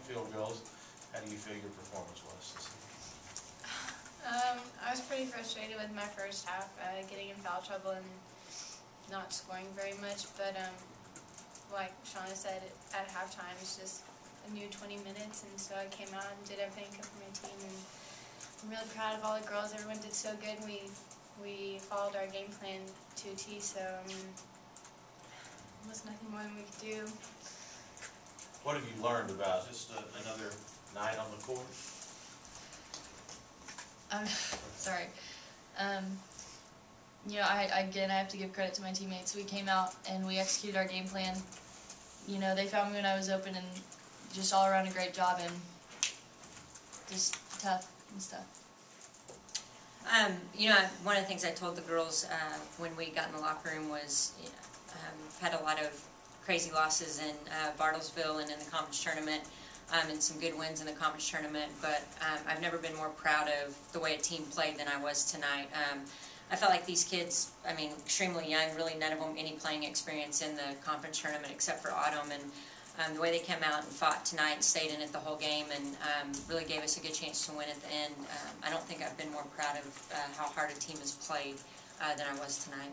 field goals, how do you feel your performance was? Um, I was pretty frustrated with my first half, uh, getting in foul trouble and not scoring very much. But um, like Shauna said, at halftime, it's just a new 20 minutes, and so I came out and did everything for my team. And I'm really proud of all the girls. Everyone did so good. We we followed our game plan to a T, so um, was nothing more than we could do. What have you learned about just a- another night on the court? Um, sorry. Um, you know, I, again, I have to give credit to my teammates. We came out and we executed our game plan. You know, they found me when I was open and just all around a great job and just tough and stuff. Um, you know, one of the things I told the girls uh, when we got in the locker room was, you know, um, had a lot of crazy losses in uh, Bartlesville and in the conference tournament, um, and some good wins in the conference tournament. But um, I've never been more proud of the way a team played than I was tonight. Um, I felt like these kids, I mean, extremely young, really none of them any playing experience in the conference tournament except for Autumn, and um, the way they came out and fought tonight and stayed in it the whole game and um, really gave us a good chance to win at the end. Um, I don't think I've been more proud of uh, how hard a team has played uh, than I was tonight.